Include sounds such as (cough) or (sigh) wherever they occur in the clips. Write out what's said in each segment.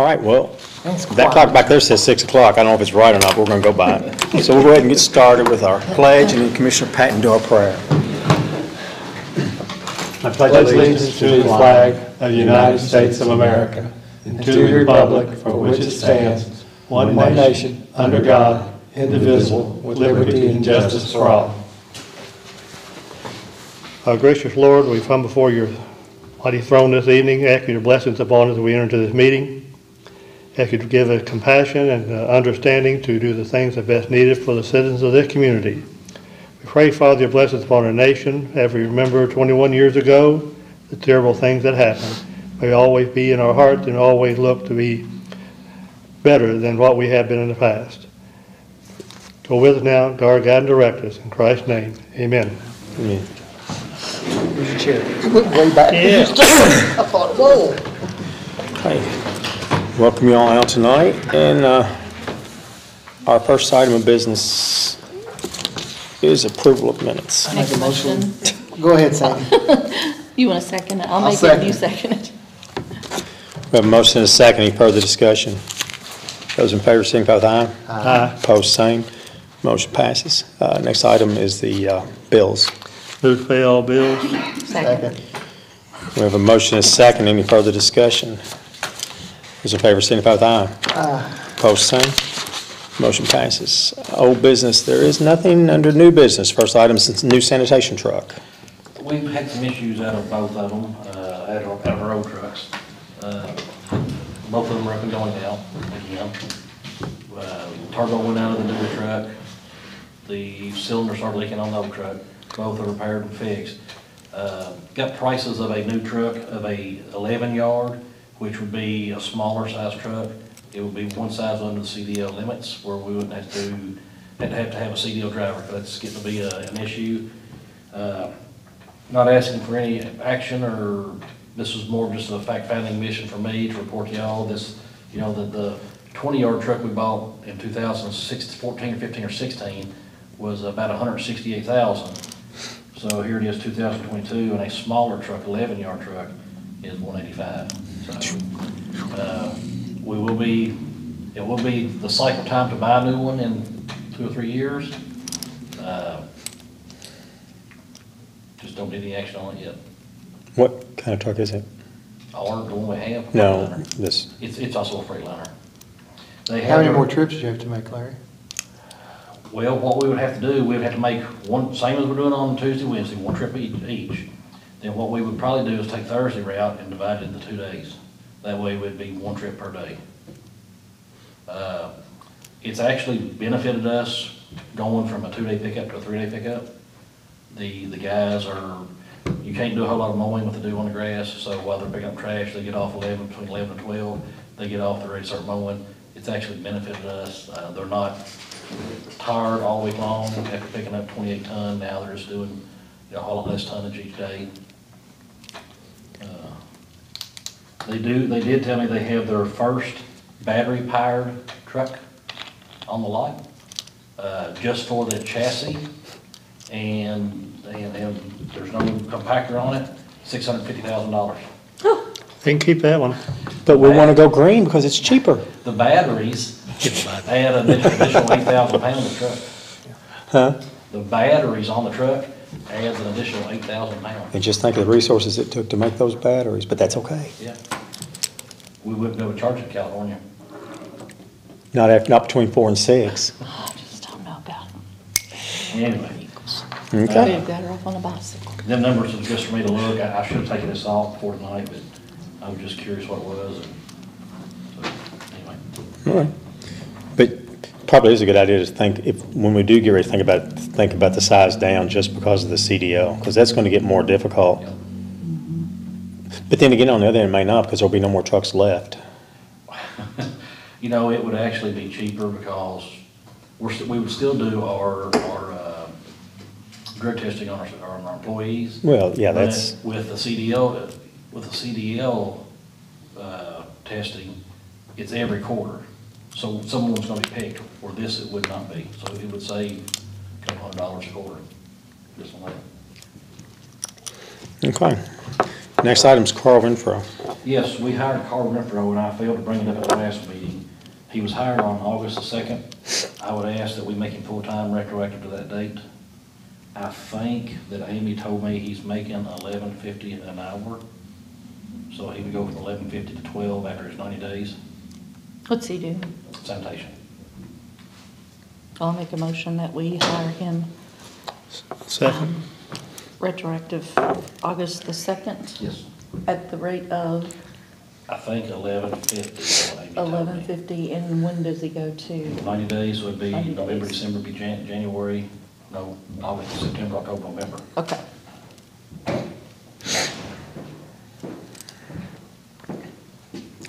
That's quiet. All right, well, that clock back there says 6 o'clock. I don't know if it's right or not, but we're going to go by it. (laughs) So we'll go ahead and get started with our pledge, and then Commissioner Patton do our prayer. I pledge allegiance to the flag of the United States of America and to the republic for which it stands, one nation, under God, indivisible, with liberty and justice for all. Our gracious Lord, we come before your mighty throne this evening, ask your blessings upon us as we enter into this meeting. Ask you to give us compassion and uh, understanding to do the things that best needed for the citizens of this community. We pray, Father, your blessings upon our nation. As we remember 21 years ago, the terrible things that happened, may always be in our hearts and always look to be better than what we have been in the past. Go with us now, guard, guide, and direct us. In Christ's name, amen. Amen. Where's your chair? Way back. Yeah. (laughs) I thought, whoa. Okay. Welcome you all out tonight, and uh, our first item of business is approval of minutes. Make a motion. Go ahead, Sandy. (laughs) You want a second it? I'll I'll make it, you second second it. We have a motion and a second. Any further discussion? Those in favor signify with aye. Aye. Opposed, same. Motion passes. Uh, Next item is the uh, bills. Move to pay all bills. Second. We have a motion and a second. Any further discussion? Those in favor signify with aye. Opposed, same. Motion passes. Old business, there is nothing under new business. First item is new sanitation truck. We've had some issues out of both of them, uh, out of, out of our old trucks. Uh, Both of them are up and going now, again. Uh, Turbo went out of the newer truck. The cylinder started leaking on the old truck. Both are repaired and fixed. Uh, Got prices of a new truck of a eleven yard, which would be a smaller size truck. It would be one size under the CDL limits, where we wouldn't have to, had to have to have a CDL driver, that's getting to be a- an issue. Uh, not asking for any action, or this was more just a fact-finding mission for me to report to y'all. This, you know, the, the twenty-yard truck we bought in 2006, 14, 15, or sixteen was about hundred and sixty-eight thousand. So here it is, two thousand twenty-two, and a smaller truck, eleven-yard truck, is one eighty-five. So, uh, we will be, it will be the cycle time to buy a new one in two or three years. Uh, just don't need any action on it yet. What kind of truck is it? Or the one we have. No, Freightliner. this, It's, it's also a Freightliner. They How have many their- more trips do you have to make, Larry? Well, what we would have to do, we would have to make one, same as we're doing on Tuesday, Wednesday, one trip each, each. Then what we would probably do is take Thursday route and divide it into two days. That way it would be one trip per day. Uh, It's actually benefited us going from a two-day pickup to a three-day pickup. The, the guys are, you can't do a whole lot of mowing with the dew on the grass, so while they're picking up trash, they get off eleven, between eleven and twelve, they get off, they're ready to start mowing. It's actually benefited us. Uh, They're not tired all week long after picking up twenty-eight ton. Now they're just doing, you know, a whole lot less tonnage each day. Uh, They do, they did tell me they have their first battery-powered truck on the lot, uh, just for the chassis. And, and, and there's no compactor on it, six hundred fifty thousand dollars. You can keep that one. but we want to go green because it's cheaper. The batteries add an additional eight thousand pounds of truck. Huh? The batteries on the truck adds an additional eight thousand pounds. And just think of the resources it took to make those batteries, but that's okay. Yeah. We wouldn't be able to charge it in California. Not after, not between four and six. (laughs) I just don't know about Anyway, vehicles. Okay. Be better off on a bicycle. them numbers was just for me to look. I, I should have taken this off before tonight, but I was just curious what it was. and so, Anyway, All right. Probably is a good idea to think, if, when we do get ready to think about, think about the size down just because of the CDL, because that's going to get more difficult. But then again, on the other end, it may not, because there'll be no more trucks left. (laughs) You know, it would actually be cheaper because we're, st- we would still do our, our, uh, drug testing on our, on our employees. Well, yeah, that's, With the CDL, with the CDL, uh, testing, it's every quarter. So someone's gonna be picked, where this it would not be. So it would save a couple hundred dollars a quarter, just on that. okay. Next item's Carl Renfro. Yes, we hired Carl Renfro, and I failed to bring it up at the last meeting. He was hired on August the second. I would ask that we make him full-time retroactive to that date. I think that Amy told me he's making eleven fifty an hour. So he would go from eleven fifty to twelve after his ninety days What's he do? sanitation. I'll make a motion that we hire him Second. Um, retroactive August the second Yes. at the rate of I think eleven fifty. eleven fifty, and when does he go to? Ninety days would be 90 November, days. December, be Jan, January, no, August, September, October, November. Okay.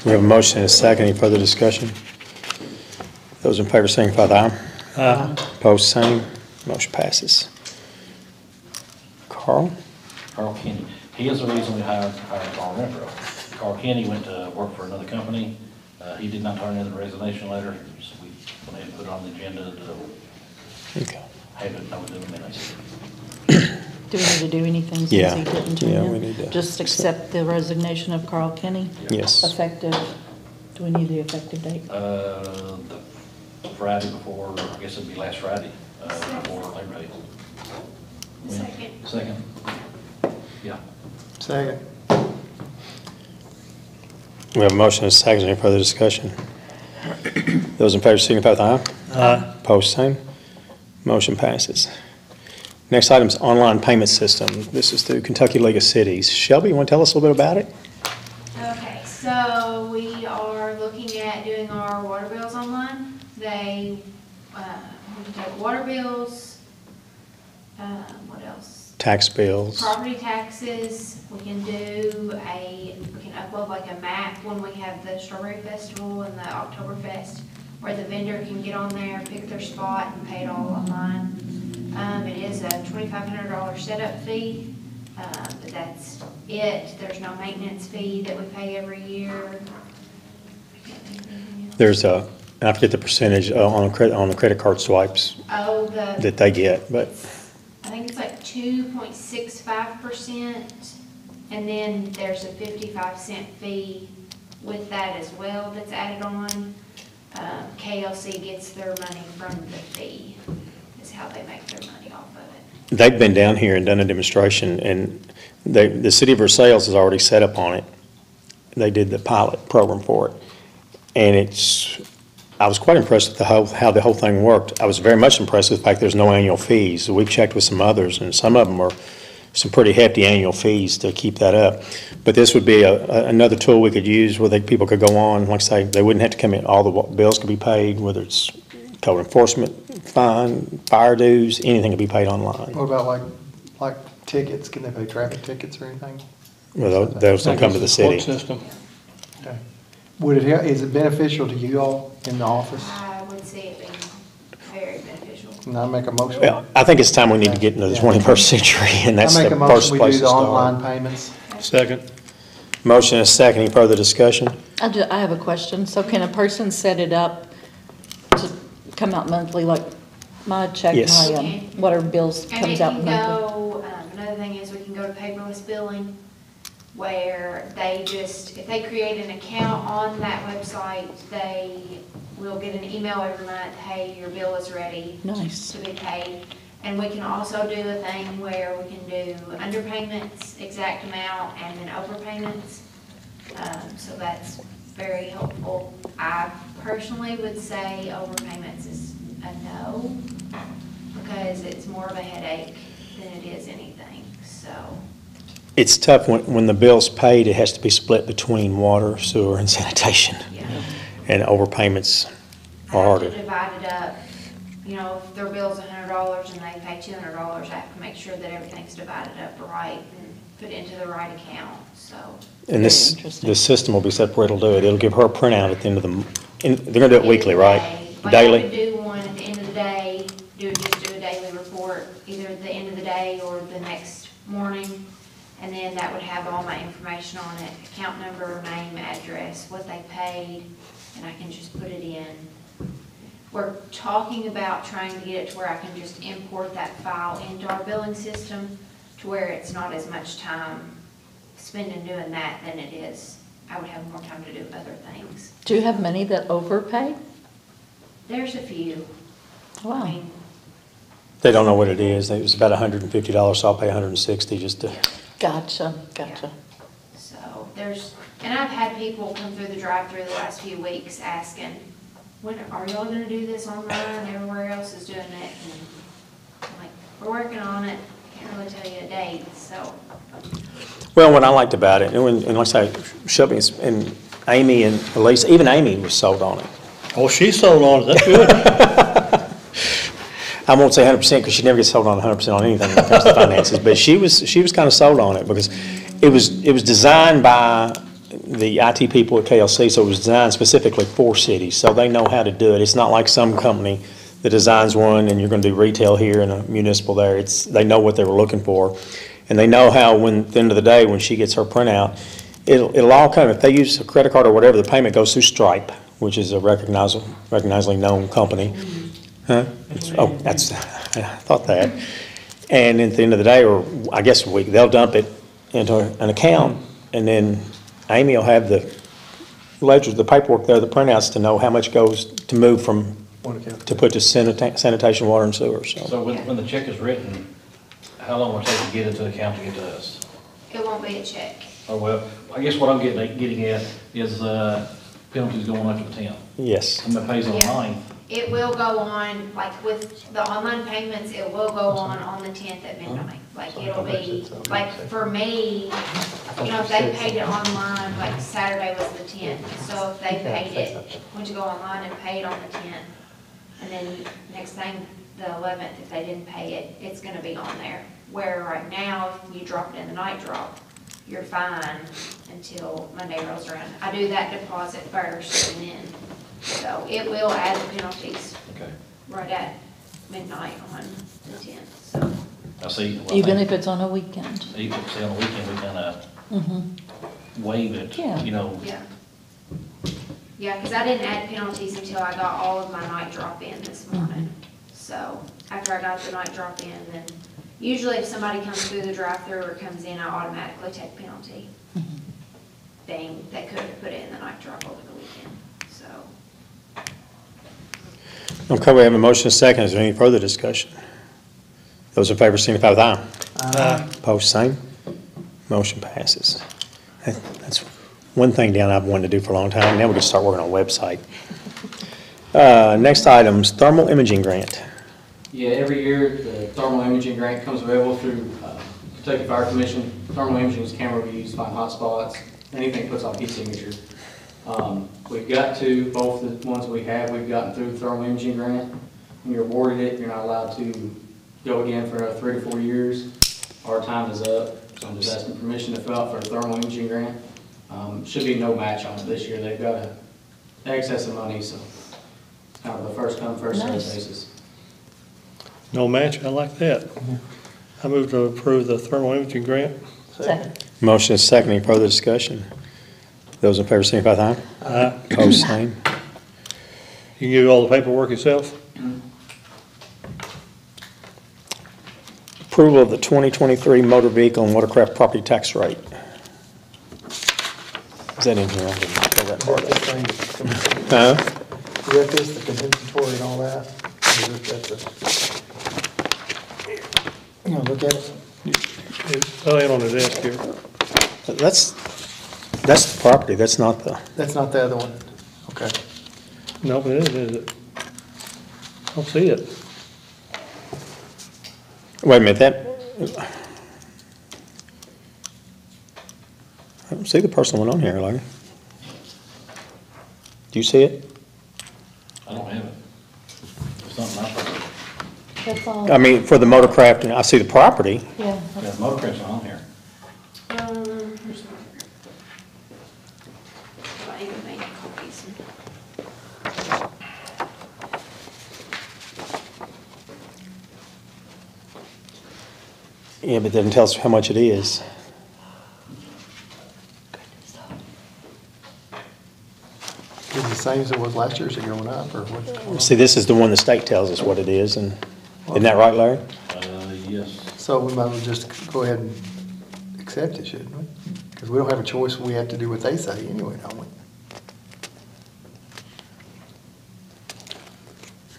We have a motion and a second. Any further discussion? Those in favor signify by aye. Aye. Opposed, same. Motion passes. Carl? Carl Kenny. He is the reason we hired, hired Carl Renfro. Carl Kenny went to work for another company. Uh, he did not turn in the resignation letter, so we went ahead and put it on the agenda to Okay. have it noted in the minutes. Do we need to do anything since Yeah. he didn't turn Yeah, in? we need to Just accept the resignation of Carl Kenny? Yes. Effective, do we need the effective date? Uh, the Friday before, I guess it'd be last Friday, uh, before Labor Day. Second. Second? Yeah. Second. We have a motion and a second. Any further discussion? Those in favor signify with aye. Aye. Opposed, same. Motion passes. Next item is online payment system. This is through Kentucky League of Cities. Shelby, you want to tell us a little bit about it? Okay, so we are looking at doing our water bills online. They, uh, we can take water bills, um, what else? Tax bills. Property taxes, we can do a, we can upload like a map when we have the Strawberry Festival and the Oktoberfest, where the vendor can get on there, pick their spot and pay it all online. Um, it is a twenty-five hundred dollar setup fee, uh, but that's it. There's no maintenance fee that we pay every year. I can't think of anything else. There's a, I forget the percentage uh, on the credit, on the credit card swipes Oh, the. that they get, but I think it's like two point six five percent, and then there's a fifty-five cent fee with that as well that's added on. Um, KLC gets their money from the fee, is how they make their money off of it. they've been down here and done a demonstration, and they, the city of Versailles is already set up on it. They did the pilot program for it. And it's, I was quite impressed with the whole, how the whole thing worked. I was very much impressed with the fact there's no annual fees. We've checked with some others, and some of them are some pretty hefty annual fees to keep that up. But this would be a, a- another tool we could use where they, people could go on, like I say, they wouldn't have to come in, all the bills could be paid, whether it's code enforcement, fine, fire dues, anything could be paid online. What about like, like tickets? Can they pay traffic tickets or anything? Well, tho- those don't come to the Support city. System. Okay. Would it, hel- is it beneficial to you all in the office? I would say it being very beneficial. Can I make a motion? Well, I think it's time we need to get into the Yeah. twenty-first century, and that's I the make a motion, first we place do to the online start. payments. Second. Motion and a second, any further discussion? I ju, I have a question. So can a person set it up to come out monthly, like my check, Yes. my, um, whatever bills And it comes out can monthly? go, um, another thing is we can go to paperless billing, where they just, if they create an account on that website, they will get an email every month, hey, your bill is ready Nice. to be paid. And we can also do a thing where we can do underpayments, exact amount, and then overpayments. Um, so that's very helpful. I personally would say overpayments is a no, because it's more of a headache than it is anything, so. It's tough when, when the bill's paid, it has to be split between water, sewer, and sanitation. Yeah. And overpayments I are have to harder. divide it up, you know, if their bill's a hundred dollars and they pay two hundred dollars, I have to make sure that everything's divided up right and put into the right account, so. And this, Very interesting. the system will be set where it'll do it. It'll give her a printout at the end of the, m- and they're gonna do it weekly, right? Like, I Daily? could do one at the end of the day, do, just do a daily report, either at the end of the day or the next morning. And then that would have all my information on it, account number, name, address, what they paid, and I can just put it in. We're talking about trying to get it to where I can just import that file into our billing system to where it's not as much time spending doing that than it is I would have more time to do other things. Do you have many that overpay? There's a few. I Wow. mean, They don't know what it is. It was about hundred and fifty dollars, so I'll pay 160 just to, Gotcha, gotcha. So there's, and I've had people come through the drive-through the last few weeks asking, when, are y'all gonna do this online? Everywhere else is doing it. And I'm like, we're working on it. Can't really tell you a date, so. well, what I liked about it, and when, and like I say, Shelby and Amy and Elise, even Amy was sold on it. Oh, she sold on it, that's good. (laughs) I won't say hundred percent, because she never gets sold on hundred percent on anything when it comes to finances, but she was, she was kind of sold on it, because it was, it was designed by the IT people at KLC, so it was designed specifically for cities, so they know how to do it. It's not like some company that designs one, and you're gonna do retail here and a municipal there. It's, they know what they were looking for, and they know how, when, at the end of the day, when she gets her printout, it'll, it'll all come, if they use a credit card or whatever, the payment goes through Stripe, which is a recognizable, recognizably known company. Huh? It's- Oh, that's, I thought that. And at the end of the day, or I guess a week, they'll dump it into an account, and then Amy will have the ledger, the paperwork there, the printouts to know how much goes to move from, One account. to put to sanita- sanitation, water, and sewer, so. So when, when the check is written, how long will it take to get it to the account to get to us? It won't be a check. Oh, well, I guess what I'm getting, getting at is, uh, penalties going up to the tenth. Yes, Somebody pays on the Yeah. ninth, It will go on, like with the online payments, it will go on on the tenth at midnight. Like it'll be, like for me, you know, if they paid it online, like Saturday was the tenth. So if they paid it, went to go online and paid on the tenth, and then next thing, the eleventh, if they didn't pay it, it's gonna be on there. Where right now, if you drop it in the night drop, you're fine until Monday rolls around. I do that deposit first and then, so it will add the penalties okay. right at midnight on the tenth, so. I see. well, I Even think- if it's on a weekend. Even if, say on the weekend, we kinda Mm-hmm. waive it, Yeah. you know, Yeah. Yeah, because I didn't add penalties until I got all of my night drop in this morning. So after I got the night drop in, then usually if somebody comes through the drive-through or comes in, I automatically take penalty. Thing, they could have put it in the night drop over the weekend, so. okay, we have a motion and a second, is there any further discussion? Those in favor signify with aye. Uh, Opposed, same. Motion passes. That- That's one thing down I've wanted to do for a long time, now we can start working on a website. Uh, Next item is thermal imaging grant. Yeah, every year, the thermal imaging grant comes available through uh, Kentucky Fire Commission. Thermal imaging is camera views, find hot spots, anything puts off heat signature. Um, We've got to, both the ones we have, we've gotten through the thermal imaging grant. When you're awarded it, you're not allowed to go again for three to four years. Our time is up, so I'm just asking permission to fill out for a thermal imaging grant. Um, Should be no match on it this year. They've got a excess of money, so it's kind of a first come, first served Nice. basis. No match, I like that. I move to approve the thermal imaging grant. Second. Motion is second, any further discussion? Those in favor signify with aye. Aye. Opposed, same. You can do all the paperwork yourself? Approval of the 2023 motor vehicle and watercraft property tax rate. Is that in here? I didn't pull that part This up. thing, Huh? is that this, the compensatory and all that? Or is it that the- You know, look at it. It's laying on the desk here. That's, that's the property, that's not the, That's not the other one. Okay. No, but it is, is it? I don't see it. wait a minute, that, I don't see the personal one on here, Larry. Do you see it? I don't have it. It's not my, property. That's all. I mean, for the motorcraft, and I see the property. Yeah. yeah, that's- motorcraft's not on here. Um. I even made copies. Yeah, but it doesn't tell us how much it is. Is it the same as it was last year, is it going up, or what's going on? See, this is the one the state tells us what it is, and, isn't that right, Larry? Uh, yes. So we might as well just go ahead and accept it, shouldn't we? Because we don't have a choice, we have to do what they say anyway, don't we?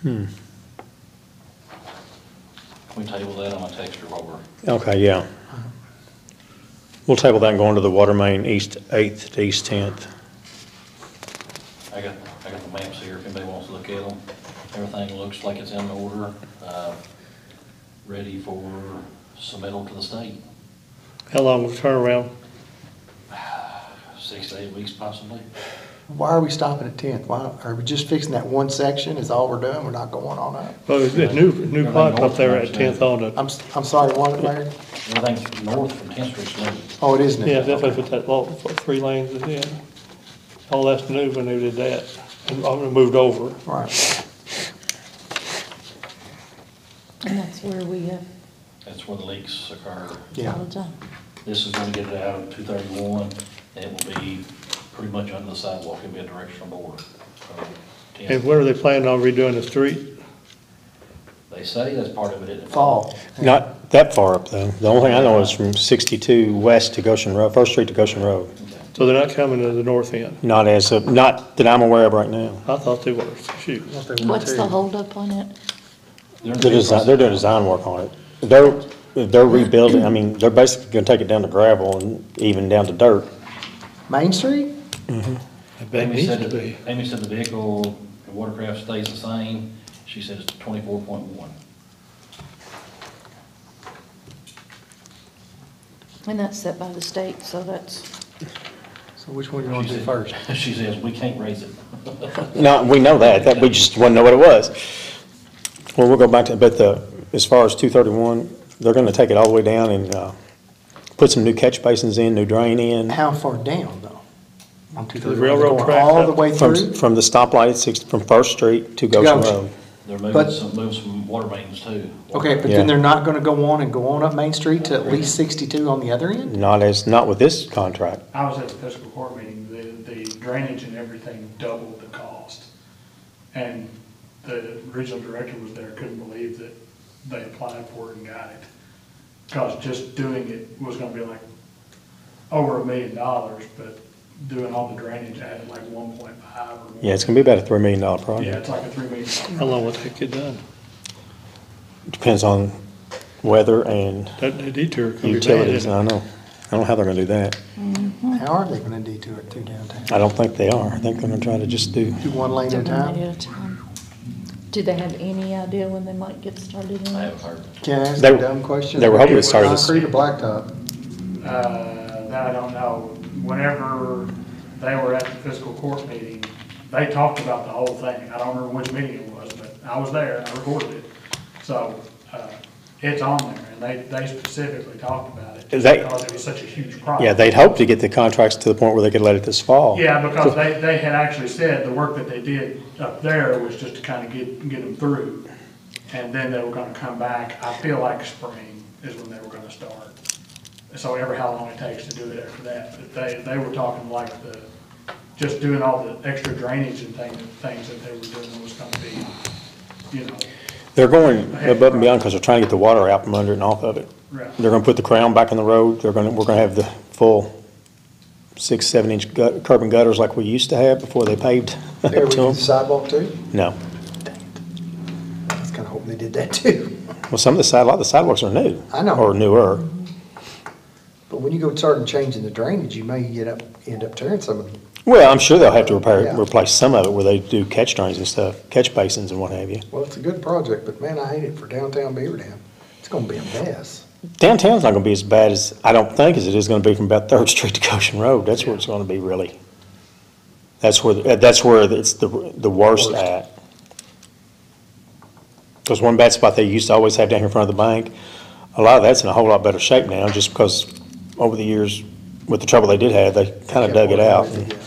Hmm, Can we table that? I'm gonna text her while we're okay, yeah. We'll table that and go on to the water main, east eighth to east tenth. I got, I got the maps here, if anybody wants to look at them. Everything like it's in order, uh, ready for submittal to the state. How long was turnaround? Six to eight weeks possibly. Why are we stopping at Tenth? Why, are we just fixing that one section, is all we're doing, we're not going on up? Well, there's a new, new pipe up there at Tenth on the, I'm, s- I'm sorry, what, Larry? Everything's north from Tenth Street's new. Oh, it is new. yeah, that's what that, long- three lanes is in. All that's new when they did that, and all moved over. Right, And that's where we have That's where the leaks occur. yeah. all the time. This is gonna get it out of two thirty-one, and it will be pretty much under the sidewalk, it'll be a directional board. So, And 10th. where are they planning on redoing the street? They say that's part of it, isn't it? Fall. Not that far up, though. The only thing I know is from sixty-two west to Goshen Road, First Street to Goshen Road. Okay. So they're not coming to the north end? Not as, of- not that I'm aware of right now. I thought they were, shoot. What they want What's to. the holdup on it? They're in the They're design, they're doing design work on it. They're, they're rebuilding, I mean, they're basically gonna take it down to gravel and even down to dirt. Main Street? I bet it Amy needs said, to that- be. Amy said the vehicle, the watercraft stays the same, she said it's twenty-four point one. And that's set by the state, so that's, So which one you want to do first? (laughs) She says, we can't raise it. No, we know that, that, we just wouldn't know what it was. Well, we'll go back to, but the, as far as two thirty-one, they're gonna take it all the way down and, uh, put some new catch basins in, new drain in. How far down, though? On two The thirty-one, railroad going track all up the way From, through? from the stoplight at six, from First Street to Goshen Goshen. Road. They're moving But- some, moving some water mains too. Okay, but Yeah. then they're not gonna go on and go on up Main Street to at least sixty-two on the other end? Not as, not with this contract. I was at the fiscal court meeting, the, the drainage and everything doubled the cost. And the regional director was there, couldn't believe that they applied for it and got it. Cause just doing it was gonna be like over a million dollars, but doing all the drainage added like one point five or more. Yeah, it's gonna be about a three million dollar Yeah, project. it's like a three million. dollar How long will it get done? Depends on weather and That that detour could be bad, utilities, I don't know. I don't know how they're gonna do that. How are they gonna detour it to downtown? I don't think they are. I think they're gonna try to just do, Do one lane they're at a time? it at a time. Do they have any idea when they might get started in I it? haven't heard. Can I ask They- a dumb question? they were hoping to start this- Concrete or blacktop? Uh, that I don't know. Whenever they were at the fiscal court meeting, they talked about the whole thing. I don't remember which meeting it was, but I was there, I recorded it. So, it's on there, and they, they specifically talked about it, just They- because it was such a huge project. yeah, they'd hope to get the contracts to the point where they could let it this fall. Yeah, because they, they had actually said the work that they did up there was just to kind of get, get them through. And then they were gonna come back, I feel like spring is when they were gonna start. So ever how long it takes to do it after that, but they, they were talking like the, just doing all the extra drainage and things, things that they were doing was gonna be, you know, They're going above and beyond because they're trying to get the water out from under it and off of it. right. They're gonna put the crown back in the road. They're gonna, we're gonna have the full six, seven inch gut, curb and gutters like we used to have before they paved (laughs) They to ever use the them. sidewalk too? No. I was kinda hoping they did that too. Well, some of the side, a lot of the sidewalks are new. I know. Or newer. But when you go starting changing the drainage, you may get up, end up tearing some of them. Well, I'm sure they'll have to repair, Yeah. replace some of it where they do catch drains and stuff, catch basins and what have you. Well, it's a good project, but man, I hate it for downtown Beaver Dam. It's gonna be a mess. Downtown's not gonna be as bad as, I don't think, as it is gonna be from about Third (laughs) Street to Goshen Road. That's where it's gonna be really. That's where, uh, that's where it's the, the worst Worst. at. Because one bad spot they used to always have down here in front of the bank, a lot of that's in a whole lot better shape now, just because over the years, with the trouble they did have, they kinda dug it out. it, yeah.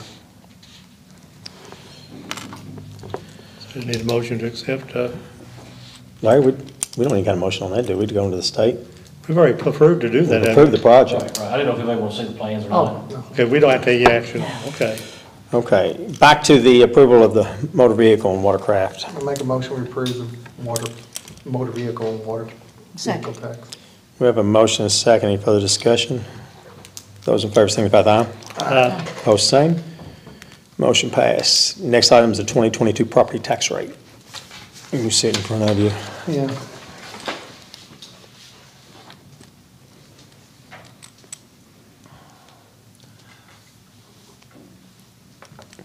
So you Need a motion to accept, uh, Larry, we, we don't even got a motion on that, do we, to go into the state? we've already approved to do that. haven't Approve the project. Right, right. I didn't know if anybody wants to see the plans or Oh, not. no. Okay, we don't have to take any action, okay. Okay, back to the approval of the motor vehicle and watercraft. I'll make a motion, we approve the water, motor vehicle and water vehicle Second. tax. We have a motion and a second. Any further discussion? Those in favor signify with aye. Aye. Post same. Motion passed. Next item is the 2022 property tax rate. You see it in front of you. Yeah.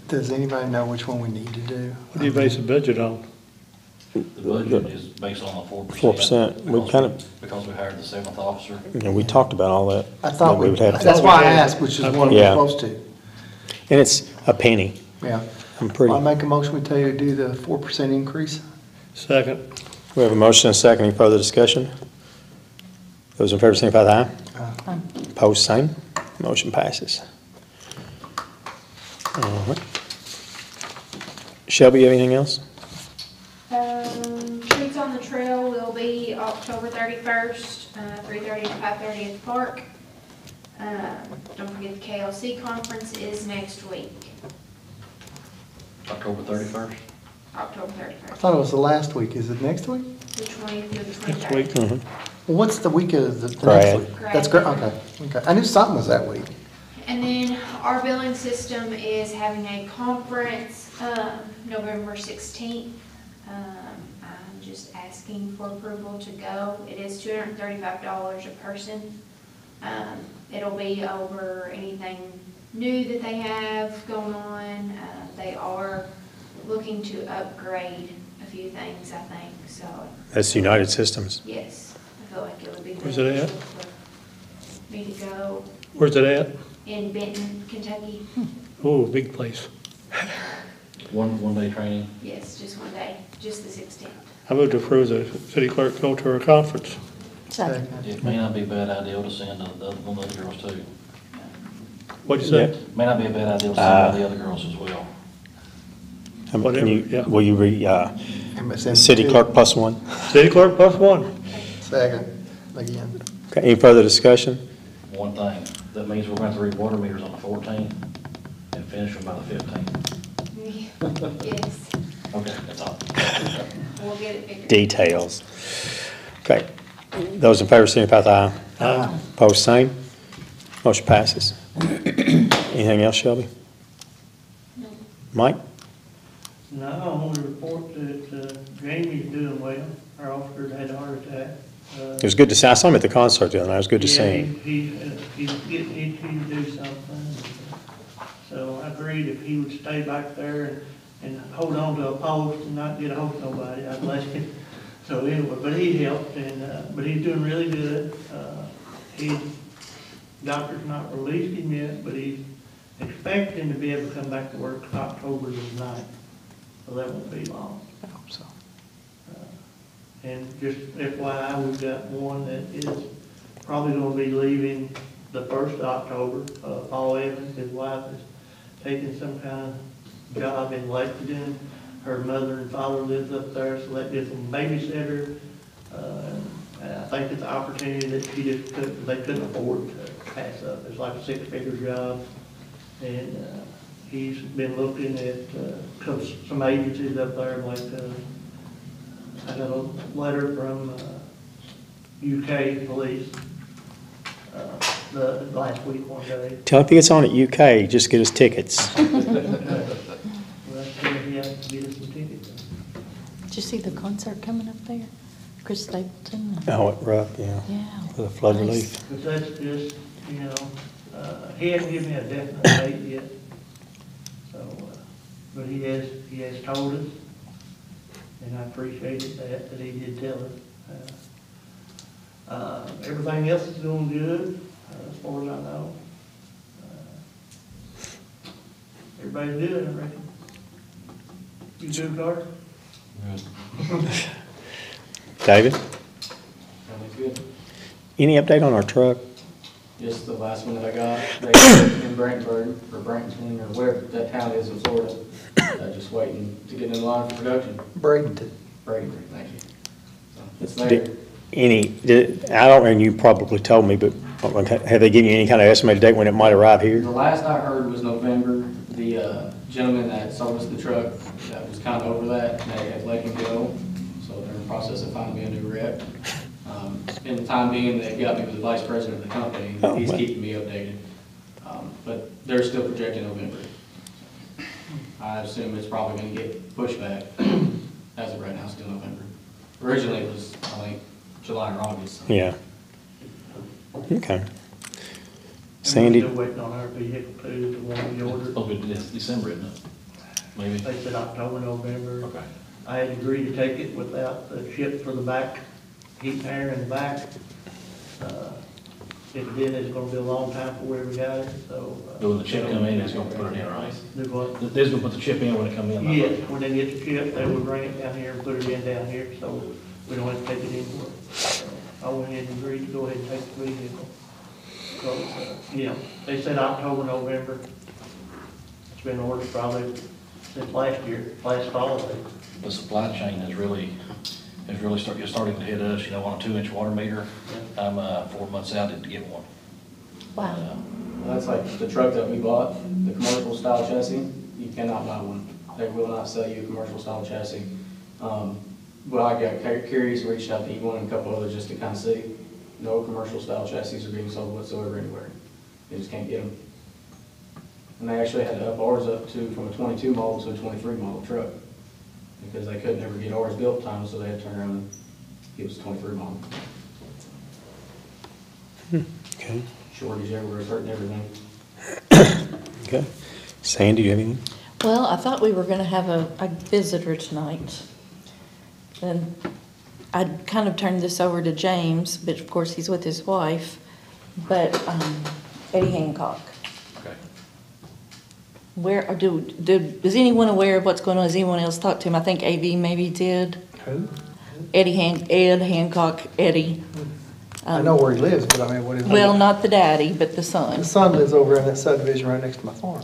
Does anybody know which one we need to do? What do you base the budget on? The budget is based on the four percent. 4%. We kind of- Because we hired the seventh officer. You know, we talked about all that. I thought we, would have to- that's why I asked, which is one we're Yeah. supposed to. And it's a penny. Yeah. I'm pretty, I make a motion, we tell you to do the four percent increase. Second. we have a motion and a second. Any further discussion? Those in favor signify with aye. Aye. Post same. Motion passes. All right. Shelby, you have anything else? Um, Treats on the Trail will be October thirty-first, uh, three thirty to five thirty at the park. Um, don't forget the KLC conference is next week, October thirty-first. October thirty first. I thirty-first, thought it was the last week. Is it next week? the twentieth through the Next twenty-third. week. Well, what's the week of the, the Grad. next week? That's great, okay, okay. I knew something was that week. And then our billing system is having a conference, um, November sixteenth. Um, I'm just asking for approval to go. It is two hundred and thirty-five dollars a person. Um, it'll be over anything new that they have going on. Uh, they are looking to upgrade a few things, I think, so, That's United Systems. yes, I feel like it would be. Where's it at? beneficial for Me to go Where's it at? in Benton, Kentucky. Oh, big place. (laughs) One, one-day training. Yes, just one day, just the sixteenth. I moved to approve the city clerk go to her conference. Second. It may not be a bad idea to send the, the other- one of the other girls too. What'd you say? May not be a bad idea to send Uh, one of the other girls as well. Um, Whatever, Can you, will you read, uh, MSN city two. clerk plus one? City clerk plus one. Second, again. Okay, any further discussion? One thing, that means we're going to read water meters on the fourteenth and finish them by the fifteenth. (laughs) Yes, Okay, that's all. we'll get it figured. Details. Okay, those in favor signify with aye. Aye. Post same. Motion passes. Anything else, Shelby? Mike? No, I want to report that uh, Jamie's doing well. Our officer had a heart attack. Uh, It was good to see, I saw him at the concert the other night, it was good to see Yeah, him. he, he, uh, he's getting itchy to do something. So I agreed if he would stay back there and, and hold on to a post and not get a hold of nobody, I'd let him. So anyway, but he helped and, uh, but he's doing really good. Uh, He, doctor's not released him yet, but he's expecting to be able to come back to work October the ninth. So that won't be long. I hope so. And just FYI, we've got one that is probably gonna be leaving the first of October. Uh, Paul Evans, his wife is taking some kind of job in Lexington. Her mother and father lives up there, so that gives them babysitter. Uh, and I think it's an opportunity that she just couldn't, they couldn't afford to pass up. It's like a six-figure job. And, uh, he's been looking at, uh, some agencies up there like, uh, I got a letter from uh, UK police uh, the, last week, one day. Tell him if he gets on at UK, just get us tickets. (laughs) Well, he has to get us some tickets. Did you see the concert coming up there? Chris Stapleton? Oh, it Rupp, yeah, Yeah. for the flood Nice. relief. But that's just, you know, uh, he hasn't given me a definite date yet. So, uh, but he has, he has told us, and I appreciated that, that he did tell us. Uh, uh, Everything else is going good, uh, as far as I know. Uh, Everybody's good, I reckon. You do, Carter? David, good. any update on our truck? Just the last one that I got, they in Brantford, or Branton, or wherever that town is in Florida. Uh, Just waiting to get in line for production. Bradenton. Bradenton, thank you. So It's there. Any, did- I don't, and you probably told me, but have they given you any kind of estimated date when it might arrive here? The last I heard was November. The uh, gentleman that sold us the truck, that was kind of over that, they had let him go. So they're in the process of finding me a new rep. Um, In the time being, they've got me with the vice president of the company, Oh, he's wow. keeping me updated. Um, But they're still projecting November. I assume it's probably gonna get pushed back, as of right now, still November. Originally, it was, I think, July or August. so- Yeah. Okay. And Sandy? we're still waiting on our vehicle too, the one we ordered. Oh, good, it's December, isn't it? Maybe? They said October, November. Okay. I had agreed to take it without the chip for the back, heat and in the back. Uh, If it did, it's gonna be a long time before we ever got it, so. uh, When the chip come in, it's gonna put it in, right? Do what? They're gonna put the chip in when it come in. Yes, when they get the chip, they will bring it down here and put it in down here, so we don't have to take it anywhere. So I went ahead and agreed to go ahead and take the vehicle. So, uh, yeah, they said October, November. It's been ordered probably since last year, last fall, they The supply chain is really, is really start, is starting to hit us, you know, on a two-inch water meter. I'm, uh, four months out to get one. Wow. Uh, That's like the truck that we bought, the commercial style chassis, you cannot buy one. They will not sell you a commercial style chassis. Um, Well, I got cur- curious, reached out to E1 and a couple others just to kind of see. No commercial style chassis are being sold whatsoever anywhere. You just can't get them. And they actually had to up ours up to, from a 22 model to a 23 model truck. Because they could never get ours built in time, so they had to turn around and give us a 23 model. Okay. Shortage everywhere, it's hurting everything. Okay. Sandy, do you have anything? Well, I thought we were gonna have a, a visitor tonight. And I'd kind of turned this over to James, but of course he's with his wife, but, um, Eddie Hancock. Okay. Where, or do, do, is anyone aware of what's going on? Has anyone else talked to him? I think AV maybe did. Who? Eddie Han, Ed Hancock, Eddie. I know where he lives, but I mean, what is? Well, not the daddy, but the son. The son lives over in that subdivision right next to my farm.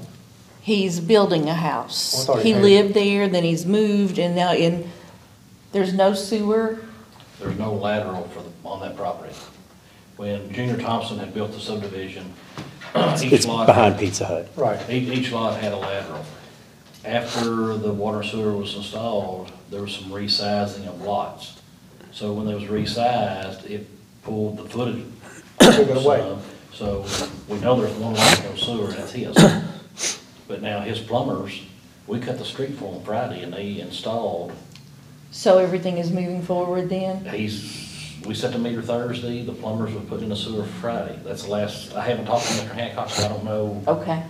He's building a Oh, house. thought he He had- lived there, then he's moved, and now in, there's no sewer. There's no lateral for, the- on that property. When Junior Thompson had built the subdivision, each It's lot. behind Pizza Hut. Right. Each, each lot had a lateral. After the water and sewer was installed, there was some resizing of lots. So when they was resized, it pulled the footage. Took it away. some. So we know there's one lot no sewer, and that's his. But now his plumbers, we cut the street for him Friday, and they installed, So everything is moving forward then? he's, we set the meter Thursday, the plumbers were put in the sewer Friday. That's the last, I haven't talked to Mr. Hancock, so I don't know. Okay,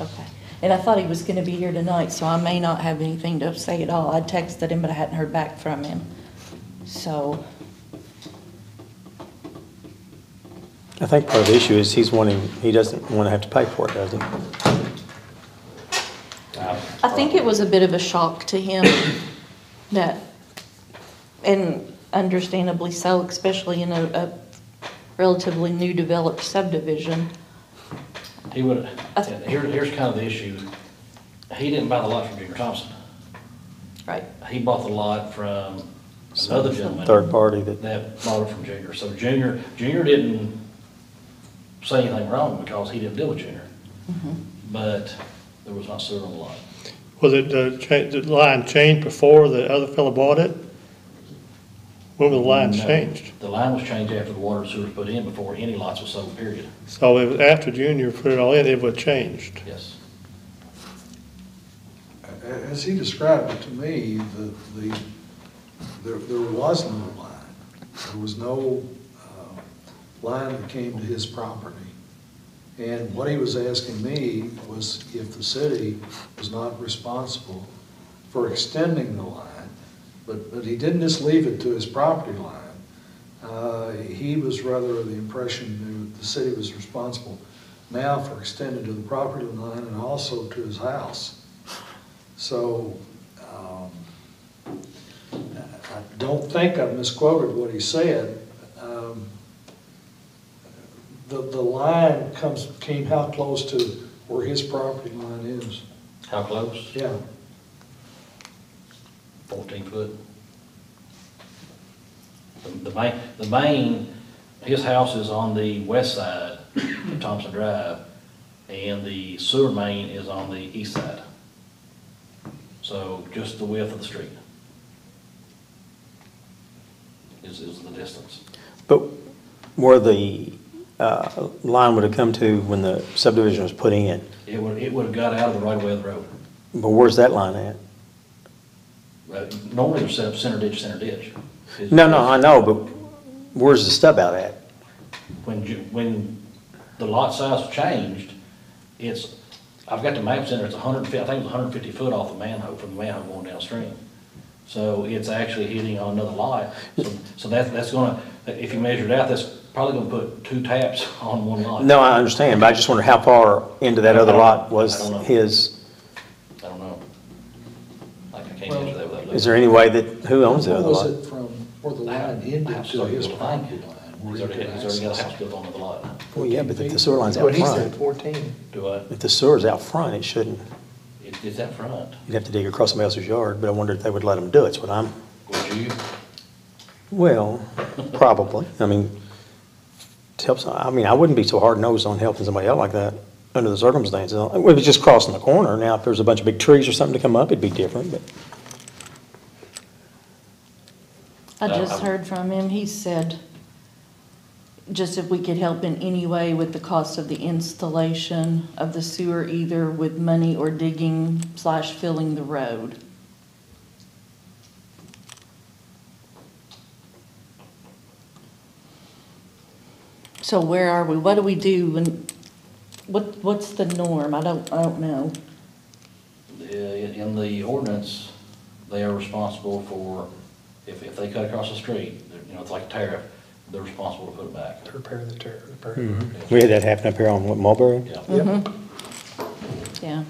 okay. And I thought he was gonna be here tonight, so I may not have anything to say at all. I texted him, but I hadn't heard back from him. So, I think part of the issue is he's wanting, he doesn't want to have to pay for it, does he? I think it was a bit of a shock to him that, and understandably so, especially in a, a relatively new developed subdivision. He would, I- here, here's kind of the issue. He didn't buy the lot from Junior Thompson. Right. He bought the lot from another gentleman. Third party that, That bought it from Junior. So Junior, Junior didn't say anything wrong because he didn't deal with Junior. But there was not sewer on the lot. Was it, uh, cha- the line changed before the other fellow bought it? When was the line No. changed? The line was changed after the water and sewer was put in before any lots was sold, period. So it was after Junior put it all in, it was changed. Yes. As he described it to me, the, the, there, there was no line. There was no, uh, line that came to his property. And what he was asking me was if the city was not responsible for extending the line, but, but he didn't just leave it to his property line. Uh, he was rather of the impression that the city was responsible now for extending to the property line and also to his house. So, um, I don't think I've misquoted what he said. Um, The, the line comes, came how close to where his property line is? How close? Yeah, Fourteen foot. The- The main, the main, his house is on the west side of Thompson Drive, and the sewer main is on the east side. So just the width of the street is, is the distance. but where the uh, line would have come to when the subdivision was put in? It would, it would have got out of the right way of the road. But where's that line at? Uh, Normally they're set up center ditch, center ditch. No, no, I know, but where's the stub out at? When, when the lot size changed, it's, I've got the maps in there, it's a hundred fifty, I think it's hundred and fifty foot off the manhole, from the manhole going downstream. So it's actually hitting on another lot, so, so that, that's gonna, if you measure it out, that's probably gonna put two taps (laughs) on one lot. No, I understand, but I just wonder how far into that other lot was I don't know. his, I don't know. Like, I can't answer that without. Is there any way that, who owns the How other was lot? it from where the The line house- ended the house to already his built behind property line? He's where he already, could he's already got a access house built on the lot. Well, yeah, but if the sewer line's out What he said, front, fourteen. Do I? if the sewer's out front, it shouldn't, It, it's out front. you'd have to dig across somebody else's yard, but I wonder if they would let them do it, is what I'm, Would you? well, probably, I mean, to help, some- I mean, I wouldn't be so hard-nosed on helping somebody out like that, under the circumstances. If it was just crossing the corner, now if there's a bunch of big trees or something to come up, it'd be different, but, I just heard from him, he said, just if we could help in any way with the cost of the installation of the sewer, either with money or digging slash filling the road. So where are we? What do we do when, what, what's the norm? I don't, I don't know. Uh, In in the ordinance, they are responsible for, if, if they cut across the street, you know, it's like a tariff, they're responsible to put it back. To repair the tear, repair. Mm-hmm. we had that happen up here on what, Mulberry? Yeah. Yep, mm-hmm. Yeah.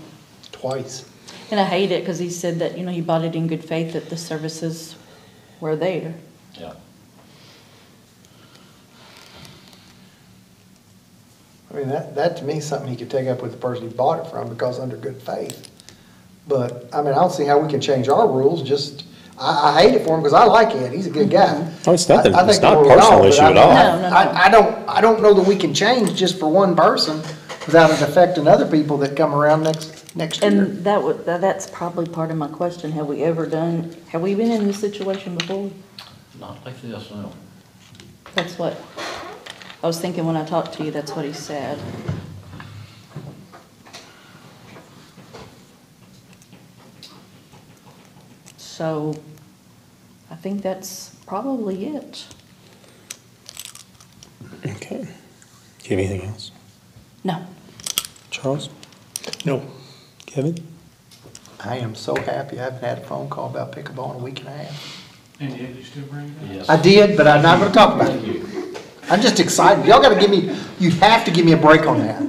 twice. And I hate it because he said that, you know, he bought it in good faith that the services were there. Yeah. I mean, that, that to me is something he could take up with the person he bought it from because under good faith. But, I mean, I don't see how we can change our rules, just, I, I hate it for him because I like Ed, he's a good guy. Oh, it's nothing- I- I think it's not a we're wrong, personal but issue I at mean, all. No, no, no. I, I don't, I don't know that we can change just for one person without it affecting other people that come around next, next year. And that would, tha- that's probably part of my question. Have we ever done, have we been in this situation before? Not like this, no. That's what, I was thinking when I talked to you, that's what he said. So, I think that's probably it. Okay. Do you have anything else? No. Charles? No. Kevin? I am so happy I haven't had a phone call about pickleball in a week and a half. And yet you still bring it up? Yes. I did, but I'm not gonna talk about it. I'm just excited. Y'all gotta give me, you have to give me a break on that.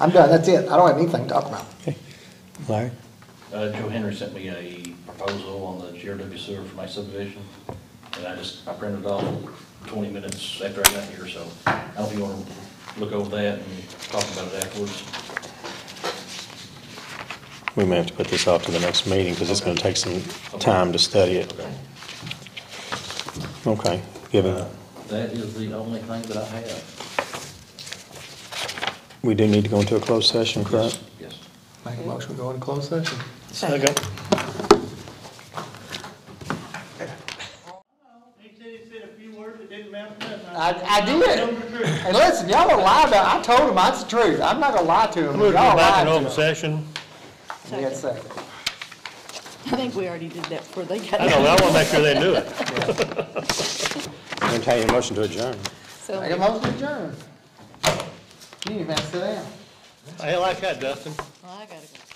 I'm done, that's it. I don't have anything to talk about. Okay. Larry? Uh, Joe Henry sent me a proposal on the GRW sewer for my subdivision, and I just, I printed it off twenty minutes after I got here, so I don't know if you wanna look over that and talk about it afterwards. We may have to put this off to the next meeting because it's going to take some time to study it. Okay. Okay, given, Uh, That is the only thing that I have. we do need to go into a closed session, correct? Yes. Make a motion, we go into closed session. Second. He said he said a few words that didn't amount to nothing. I, I did. (laughs) Hey, listen, y'all don't lie about, I told him that's the truth. I'm not gonna lie to him. We'll go Y'all back lied in to open him. session. Yeah, second. I think we already did that before they got. I know, but I want to make sure they knew it. Entertain a motion to adjourn. So- Make a motion to adjourn. You need to sit down. I like that, Dustin. Well, I gotta go.